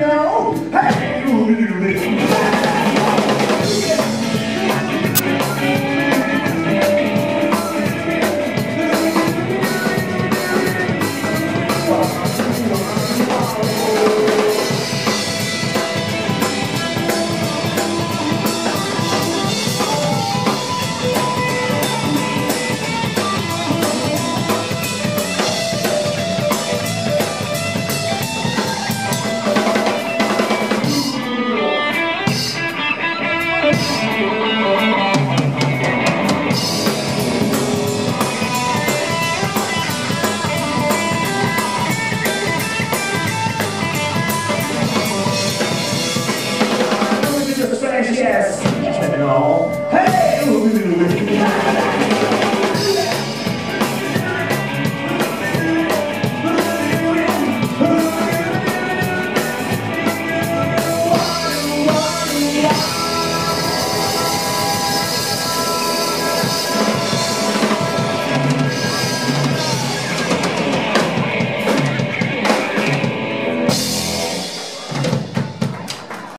now. Hey, and all